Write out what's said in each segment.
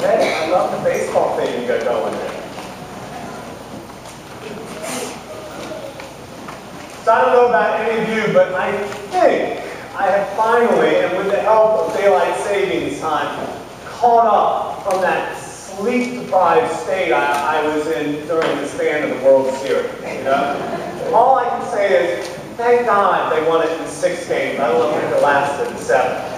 Hey, I love the baseball thing you got going there. So I don't know about any of you, but I think I have finally, and with the help of daylight savings time, caught up from that sleep-deprived state I, I was in during the span of the World Series. You know? All I can say is, thank God they won it in six games. I don't know if it lasted seven.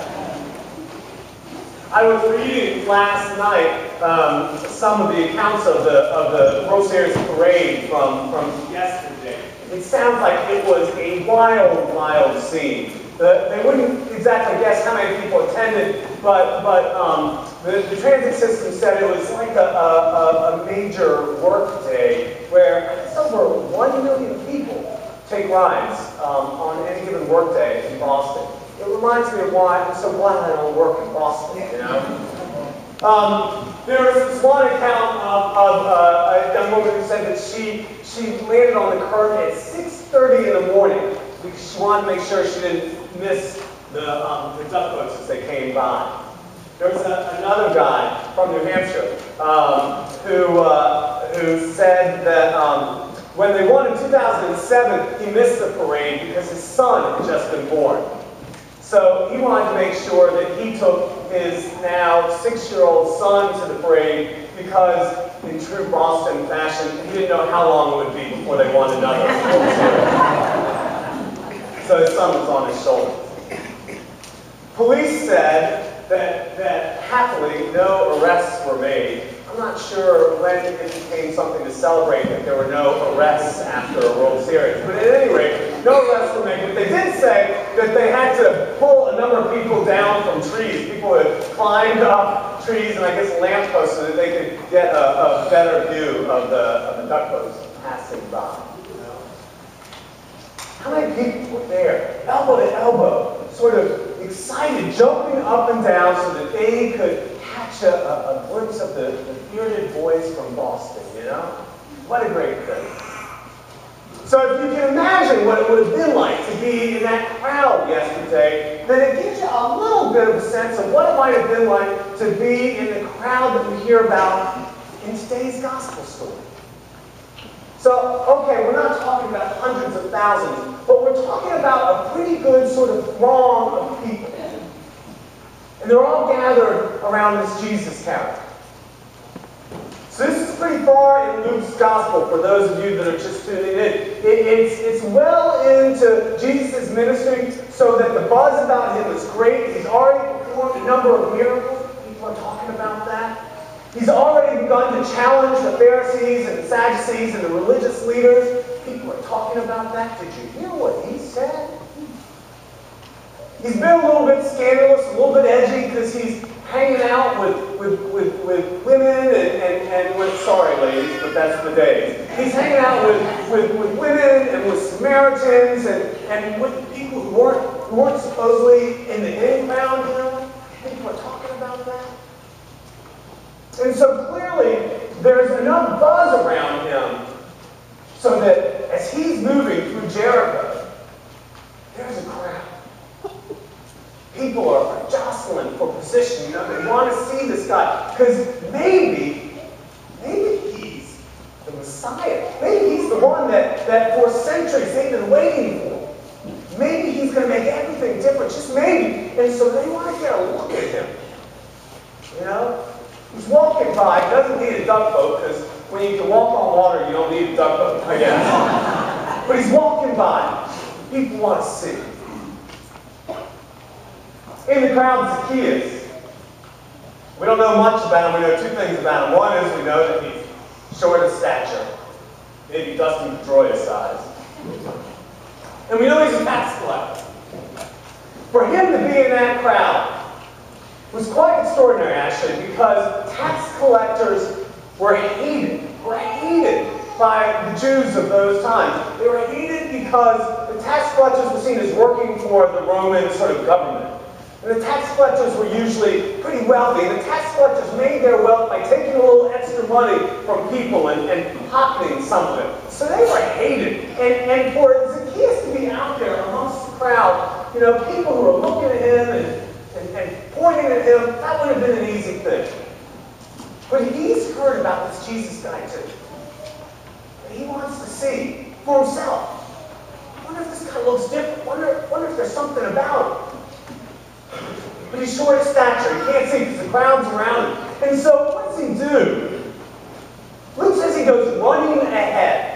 I was reading last night um, some of the accounts of the of the World Series parade from from yesterday. It sounds like it was a wild, wild scene. The, they wouldn't exactly guess how many people attended, but but um, the, the, transit system said it was like a, a, a major work day where over one million people take rides um, on any given work day in Boston. It reminds me of why I'm so glad I don't work in Boston, you know? Um, there was this one account of, of uh, a young woman who said that she, she landed on the curb at 6.30 in the morning because she wanted to make sure she didn't miss the, um, the duck boats as they came by. There was a, another guy from New Hampshire um, who, uh, who said that um, when they won in 2007, he missed the parade because his son had just been born. So he wanted to make sure that he took his now six-year-old son to the parade because in true Boston fashion, he didn't know how long it would be before they won another So his son was on his shoulder. Police said that, that happily no arrests were made I'm not sure when it became something to celebrate that there were no arrests after a World Series. But at any rate, no arrests were made. But they did say that they had to pull a number of people down from trees. People had climbed up trees and I guess lampposts so that they could get a, a better view of the, of the duck boats passing by. How many people were there, elbow to elbow, sort of excited, jumping up and down so that they could catch a, a, a glimpse of the, the bearded boys from Boston, you know? What a great thing. So if you can imagine what it would have been like to be in that crowd yesterday, then it gives you a little bit of a sense of what it might have been like to be in the crowd that we hear about in today's gospel story. So, okay, we're not talking about hundreds of thousands, but we're talking about a pretty good sort of throng of people. And they're all gathered around this Jesus character. So this is pretty far in Luke's gospel for those of you that are just tuning in. It, it's, it's well into Jesus' ministry so that the buzz about him is great. He's already performed a number of miracles. People are talking about that. He's already begun to challenge the Pharisees and the Sadducees and the religious leaders. People are talking about that. Did you hear what he said? He's been a little bit scandalous, a little bit edgy because he's hanging out with, with, with, with women and, and, and with, sorry ladies, but that's the day. He's hanging out with, with, with women and with Samaritans and, and with people who weren't, who weren't supposedly in the in crowd, you know? People are talking about that. And so clearly, there's enough buzz around him so that as he's moving through Jericho, there's a crowd people are, jostling for position. You know, they want to see this guy because maybe, maybe he's the Messiah. Maybe he's the one that, that for centuries they've been waiting for. Maybe he's going to make everything different, just maybe. And so they want to get a look at him. You know? He's walking by, he doesn't need a duck boat, because when you can walk on water, you don't need a duck boat, I guess. but he's walking by. People want to see. In the crowd, is Zacchaeus. We don't know much about him. We know two things about him. One is we know that he's short of stature, maybe Dustin Pedroia size. And we know he's a tax collector. For him to be in that crowd was quite extraordinary, actually, because tax collectors were hated, were hated by the Jews of those times. They were hated because the tax collectors were seen as working for the Roman sort of government. And the tax collectors were usually pretty wealthy. The tax collectors made their wealth by taking a little extra money from people and, and pocketing something. So they were hated. And, and for Zacchaeus to be out there amongst the crowd, you know, people who were looking at him and, and, and pointing at him, that would have been an easy thing. But he's heard about this Jesus guy too. And he wants to see for himself. wonder if this guy looks different. wonder, wonder if there's something about him. He's short of stature. He can't see because the crowd's around him. And so what does he do? Luke says he goes running ahead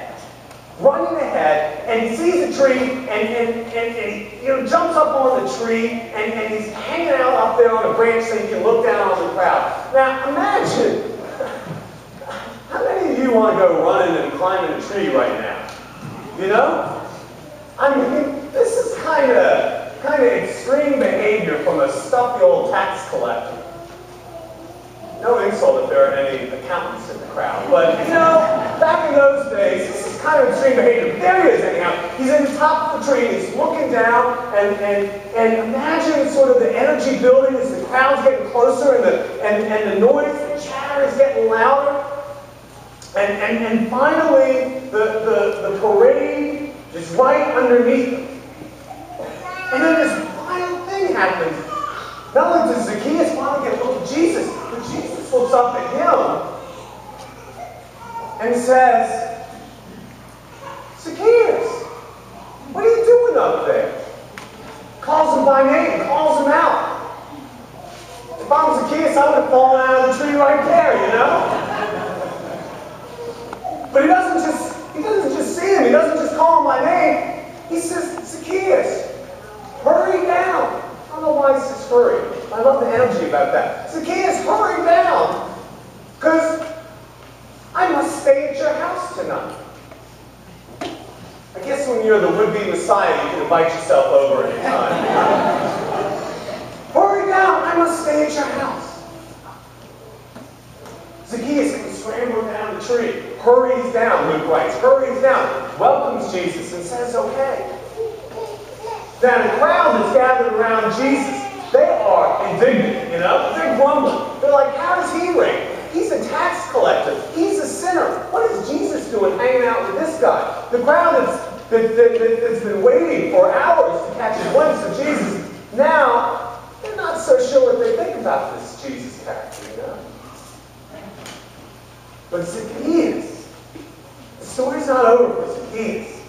running ahead and he sees a tree and, and, and, and he you know, jumps up on the tree and, and he's hanging out up there on a branch so he can look down on the crowd. Now imagine, how many of you want to go running and climbing a tree right now? You know? I mean, this is kind of kind of extreme behavior from a stuffy old tax collector. No insult if there are any accountants in the crowd, but you know, back in those days, this is kind of extreme behavior. There he is anyhow. He's in the top of the tree, he's looking down, and, and, and imagine sort of the energy building as the crowd's getting closer and the, and, and the noise, the chatter is getting louder. And, and, and finally, the, the, the parade is right underneath him. And then this wild thing happens. Not only does Zacchaeus finally get a hold of Jesus, but Jesus looks up at him and says, Zacchaeus, what are you doing up there? Calls him by name, calls him out. If I'm Zacchaeus, I would have fallen out of the tree right there, you know? But he doesn't just he doesn't just see him, he doesn't just call him by name. He says, Zacchaeus, hurry down. I don't know why he says hurry. I love the energy about that. Zacchaeus, hurry down. Because I must stay at your house tonight. You're the would-be Messiah, you can invite yourself over anytime. hurry down. I must stay at your house. Zacchaeus comes scrambling down the tree, hurries down, Luke writes, hurries down, welcomes Jesus, and says, okay. Now the crowd that's gathered around Jesus, they are indignant, you know? They're grumbling. They're like, how does he reign? He's a tax collector. He's a sinner. What is Jesus doing hanging out with this guy? The crowd that's, that, that, that's been waiting for hours to catch a glimpse of Jesus, now they're not so sure what they think about this Jesus character, you know? But Zacchaeus, the story's not over for Zacchaeus.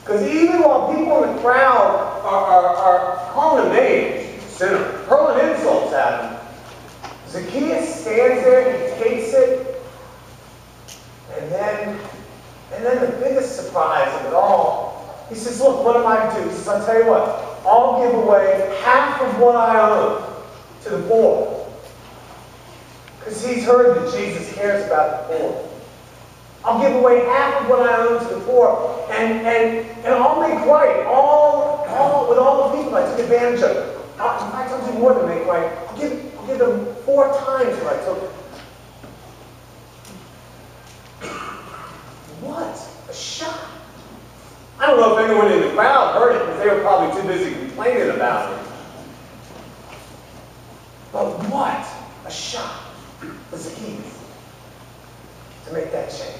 Because even while people in the crowd are, are, are calling him names, sinner, hurling insults at him, Zacchaeus stands there, he takes it, and then, and then the biggest surprise of it all, he says, look, what am I to do? He says, I'll tell you what, I'll give away half of what I own to the poor. Because he's heard that Jesus cares about the poor. I'll give away half of what I own to the poor, and, and, and I'll make right all, all with all the people I took advantage of. Fact, I'll do more than make right. I'll give, I'll give them four times what I took. What a shock. I don't know if anyone in the crowd heard it because they were probably too busy complaining about it. But what a was the key to make that change.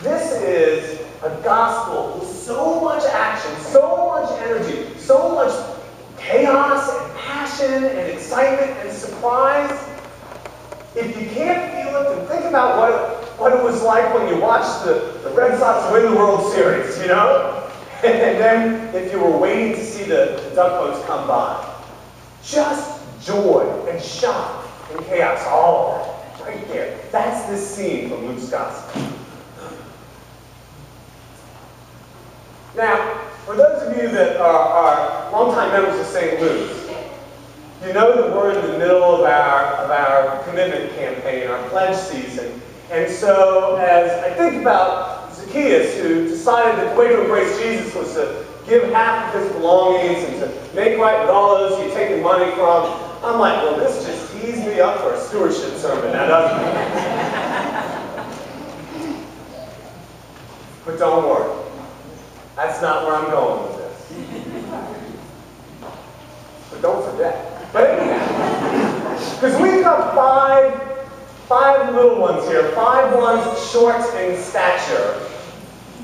This is a gospel with so much action, so much energy, so much chaos and passion and excitement and surprise. If you can't feel it, then think about what, what it was like when you watched the, the Red Sox win the World Series, you know? And then if you were waiting to see the, the duck boats come by. Just joy and shock and chaos, all of that, right there. That's this scene from Luke's Gospel. Now, for those of you that are, are longtime members of St. Luke's, you know that we're in the middle of our, of our commitment campaign, our pledge season. And so as I think about Zacchaeus, who decided that the way to embrace Jesus was to give half of his belongings and to make right with all those he'd taken money from, I'm like, well, this just tees me up for a stewardship sermon, now doesn't but don't worry. That's not where I'm going with this. But don't forget. Because we've got five, five little ones here, five ones short in stature,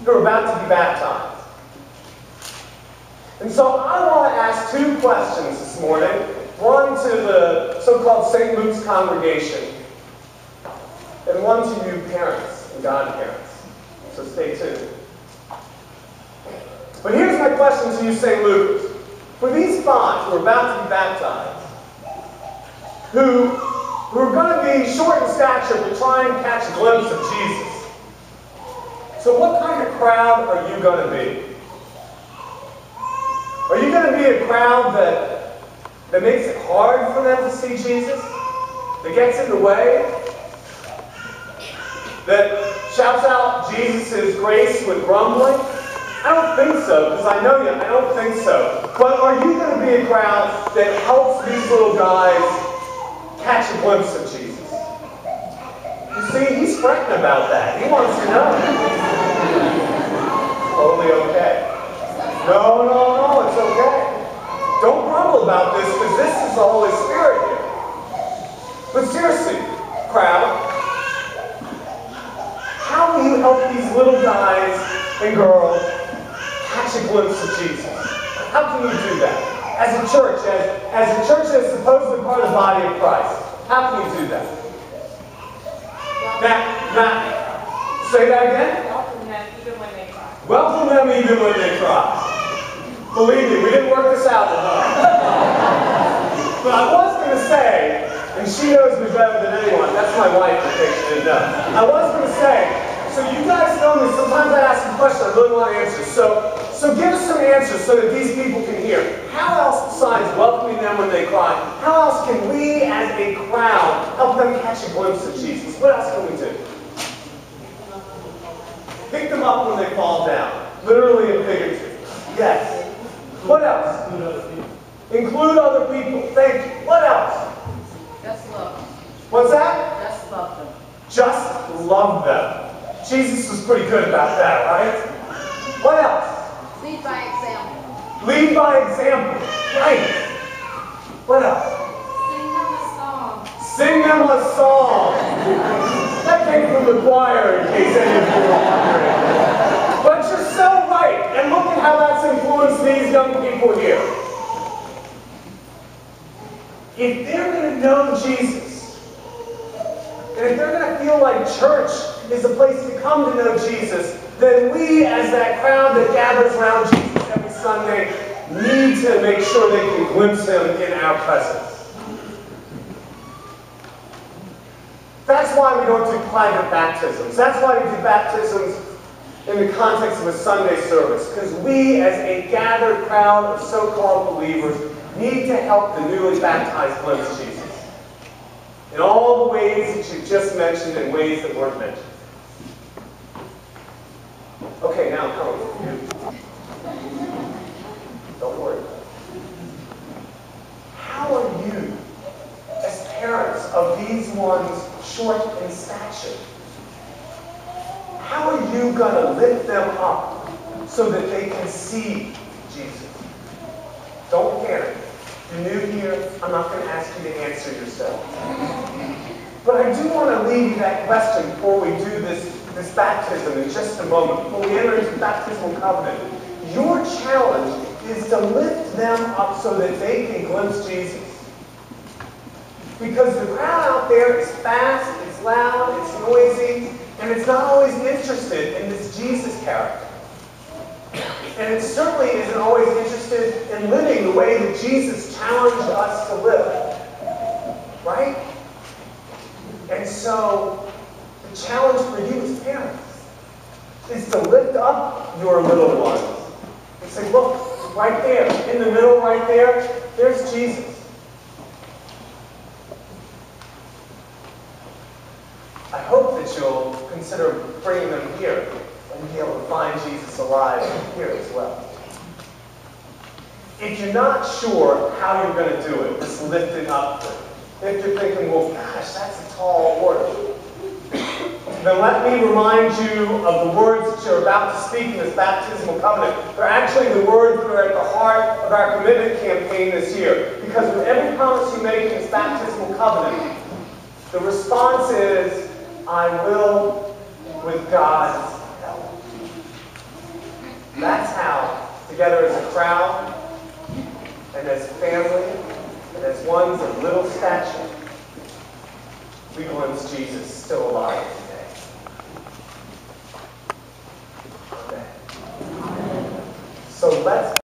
who are about to be baptized. And so I want to ask two questions this morning one to the so-called St. Luke's congregation, and one to you parents and godparents. So stay tuned. But here's my question to you, St. Luke. For these five who are about to be baptized, who, who are going to be short in stature to try and catch a glimpse of Jesus, so what kind of crowd are you going to be? Are you going to be a crowd that, that makes it hard for them to see Jesus? That gets in the way? That shouts out Jesus' grace with grumbling? I don't think so, because I know you. I don't think so. But are you going to be a crowd that helps these little guys catch a glimpse of Jesus? You see, he's fretting about that. He wants to know. totally okay. No, no, no, it's okay. Don't grumble about this, because this is the Holy Spirit here. But seriously, crowd, how will you help these little guys and girls catch a glimpse of Jesus. How can you do that? As a church, as, as a church that's supposedly part of the body of Christ, how can you do that? Now, now, say that again? Welcome them even when they cry. Welcome them even when they cry. Believe me, we didn't work this out but I was going to say, and she knows me better than anyone, that's my wife in case you didn't know. I was going to say, so you guys know me, sometimes I ask a question I really want answers. So so give us some answers so that these people can hear. How else, besides welcoming them when they cry, how else can we as a crowd help them catch a glimpse of Jesus? What else can we do? Pick them up when they fall down, literally and figuratively. Yes. What else? Include other people. Thank you. What else? Just love. What's that? Just love them. Just love them. Jesus was pretty good about that, right? What else? Lead by example. Lead by example. Right. What else? Sing them a song. Sing them a song. That came from the choir, in case any of you were wondering. But you're so right. And look at how that's influenced these young people here. If they're going to know Jesus, and if they're going to feel like church is a place to come to know Jesus, then we, as that crowd that gathers around Jesus Sunday, need to make sure they can glimpse him in our presence. That's why we don't do private baptisms. That's why we do baptisms in the context of a Sunday service. Because we, as a gathered crowd of so-called believers, need to help the newly baptized glimpse Jesus. In all the ways that you just mentioned and ways that weren't mentioned. Okay, now I'm coming for you. Don't worry. How are you, as parents of these ones short in stature, how are you going to lift them up so that they can see Jesus? Don't panic. You're new here. I'm not going to ask you to answer yourself. But I do want to leave you that question before we do this this baptism in just a moment, before we enter into the baptismal covenant, your challenge is to lift them up so that they can glimpse Jesus. Because the crowd out there is fast, it's loud, it's noisy, and it's not always interested in this Jesus character. And it certainly isn't always interested in living the way that Jesus challenged us to live. Right? And so the challenge for you as parents is to lift up your little ones and say, look, right there, in the middle right there, there's Jesus. I hope that you'll consider bringing them here and be able to find Jesus alive here as well. If you're not sure how you're going to do it, this lifting up thing, if you're thinking, well, gosh, that's a tall order, then let me remind you of the words that you're about to speak in this baptismal covenant. They're actually the words that are at the heart of our commitment campaign this year. Because with every promise you make in this baptismal covenant, the response is, I will with God's help. That's how, together as a crowd, and as family, and as ones of little stature, we glimpse Jesus still alive today. So let's